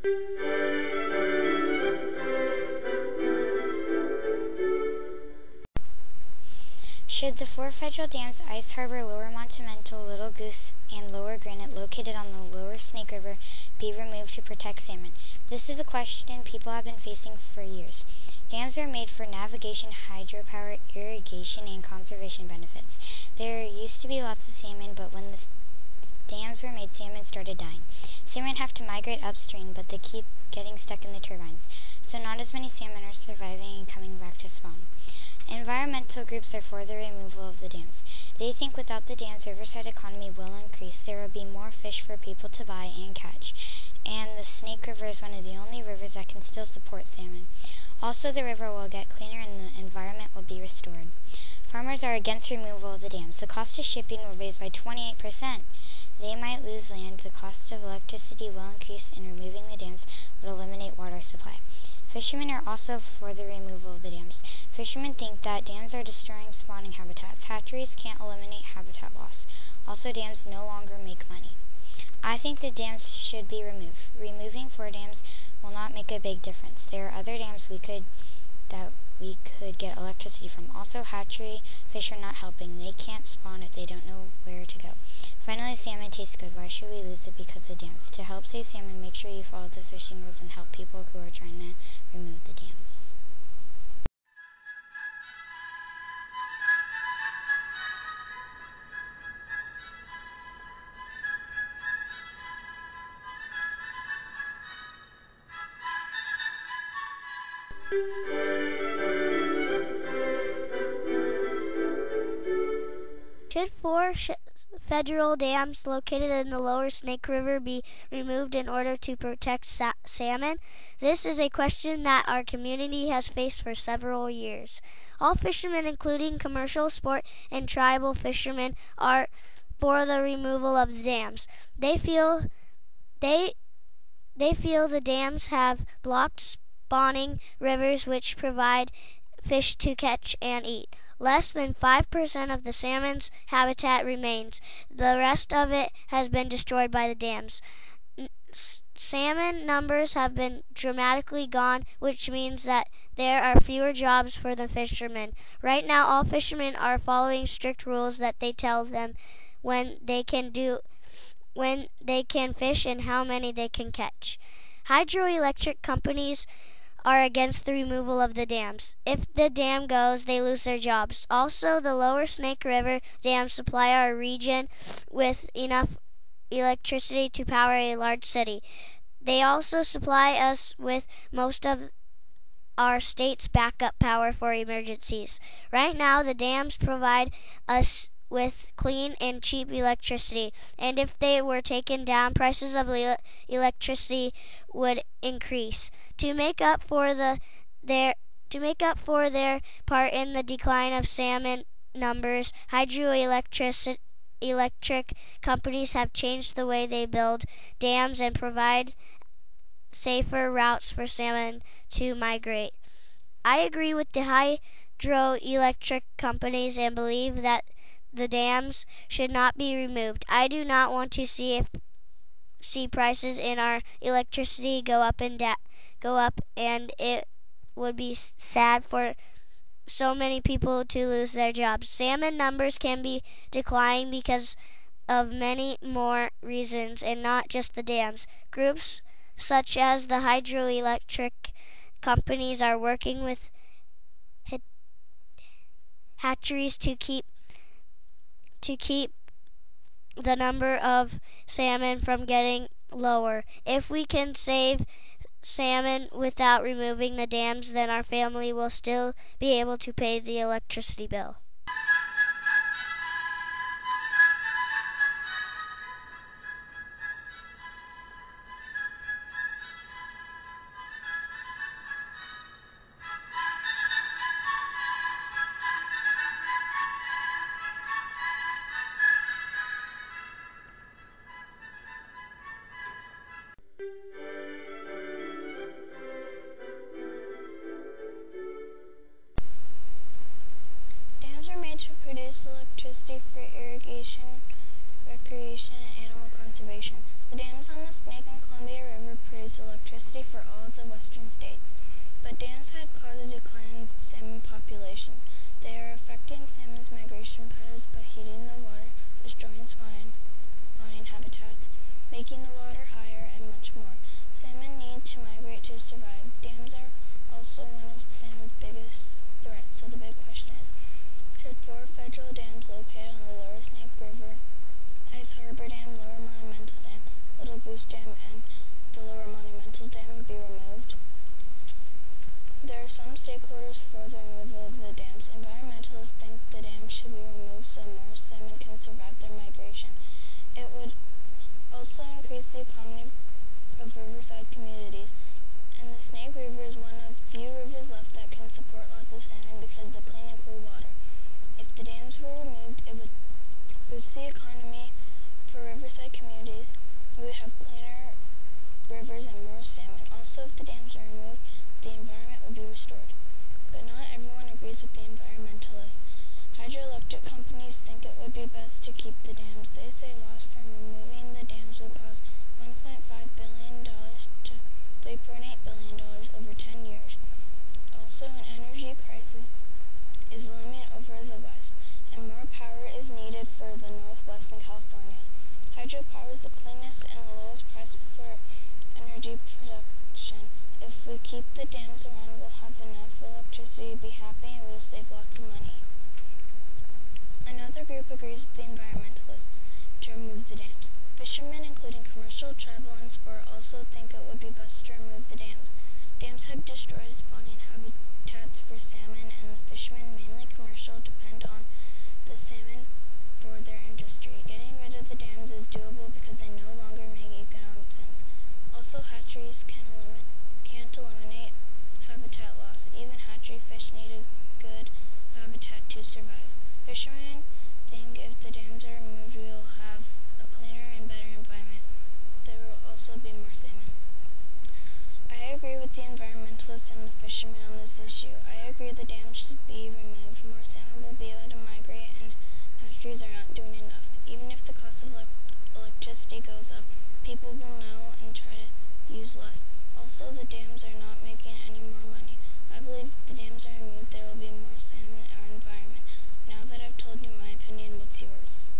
Should the four federal dams, Ice Harbor, Lower Monumental, Little Goose, and Lower Granite, located on the lower Snake River, be removed to protect salmon? This is a question people have been facing for years. Dams are made for navigation, hydropower, irrigation, and conservation benefits. There used to be lots of salmon, but when the dams were made, salmon started dying. Salmon have to migrate upstream, but they keep getting stuck in the turbines, so not as many salmon are surviving and coming back to spawn. Environmental groups are for the removal of the dams. They think without the dams, Riverside economy will increase. There will be more fish for people to buy and catch. And the Snake River is one of the only rivers that can still support salmon. Also, the river will get cleaner and the environment will be restored. Farmers are against removal of the dams. The cost of shipping will raise by 28%. They might lose land. The cost of electricity will increase, and removing the dams would eliminate water supply. Fishermen are also for the removal of the dams. Fishermen think that dams are destroying spawning habitats. Hatcheries can't eliminate habitat loss. Also, dams no longer make money. I think the dams should be removed. Removing four dams will not make a big difference. There are other dams we could that we could get electricity from. Also, hatchery fish are not helping. They can't spawn if they don't know where to go. Finally, salmon tastes good. Why should we lose it because of dams? To help save salmon, make sure you follow the fishing rules and help people who are trying to remove the dams. Should four sh- federal dams located in the lower Snake River be removed in order to protect sa- salmon? This is a question that our community has faced for several years. All fishermen, including commercial, sport, and tribal fishermen, are for the removal of the dams. They feel they they feel the dams have blocked spawning rivers which provide fish to catch and eat. Less than 5% of the salmon's habitat remains. The rest of it has been destroyed by the dams. Salmon numbers have been dramatically gone, which means that there are fewer jobs for the fishermen. Right now, all fishermen are following strict rules that they tell them when they can do when they can fish and how many they can catch. Hydroelectric companies are against the removal of the dams. If the dam goes, they lose their jobs. Also, the lower Snake River dams supply our region with enough electricity to power a large city. They also supply us with most of our state's backup power for emergencies. Right now, the dams provide us with clean and cheap electricity, and if they were taken down, prices of le- electricity would increase. To make up for the their to make up for their part in the decline of salmon numbers, hydroelectric electric companies have changed the way they build dams and provide safer routes for salmon to migrate. I agree with the hydroelectric companies and believe that the dams should not be removed. I do not want to see if see prices in our electricity go up and da- go up and it would be sad for so many people to lose their jobs. Salmon numbers can be declining because of many more reasons and not just the dams. Groups such as the hydroelectric companies are working with hatcheries to keep to keep the number of salmon from getting lower. If we can save salmon without removing the dams, then our family will still be able to pay the electricity bill. Produce electricity for irrigation, recreation, and animal conservation. The dams on the Snake and Columbia River produce electricity for all of the western states, but dams had caused a decline in salmon population. They are affecting salmon's migration patterns by heating the water, destroying spawning, spawning habitats, making the water higher, and much more. Salmon need to migrate to survive. Dams are also one of salmon's biggest threats, so the big question is, should four federal dams located on the lower Snake River, Ice Harbor Dam, Lower Monumental Dam, Little Goose Dam, and the Lower Monumental Dam be removed? There are some stakeholders for the removal of the dams. Environmentalists think the dams should be removed so more salmon can survive their migration. It would also increase the economy of riverside communities, and the Snake River is one of few rivers left that can support lots of salmon because of the clean and cool water. If the dams were removed, it would boost the economy for riverside communities. We would have cleaner rivers and more salmon. Also, if the dams were removed, the environment would be restored. But not everyone agrees with the environmentalists. Hydroelectric companies think it would be best to keep the dams. They say loss from removing the dams will cause $1.5 billion to $3.8 billion over 10 years. Also, an energy crisis is looming over the West, and more power is needed for the Northwest and California. Hydropower is the cleanest and the lowest price for energy production. If we keep the dams around, we'll have enough electricity to be happy and we'll save lots of money. Another group agrees with the environmentalists to remove the dams. Fishermen, including commercial, tribal, and sport, also think it would be best to remove the dams. Dams have destroyed spawning habitats for salmon, and the fishermen, mainly commercial, depend on the salmon for their industry. Getting rid of the dams is doable because they no longer make economic sense. Also, hatcheries can eliminate, can't eliminate habitat loss. Even hatchery fish need a good habitat to survive. Fishermen think if the dams are removed, we will have a cleaner and better environment. There will also be more salmon. I agree with the and the fishermen on this issue. I agree the dams should be removed. More salmon will be able to migrate and hatcheries are not doing enough. Even if the cost of le- electricity goes up, people will know and try to use less. Also, the dams are not making any more money. I believe if the dams are removed, there will be more salmon in our environment. Now that I've told you my opinion, what's yours?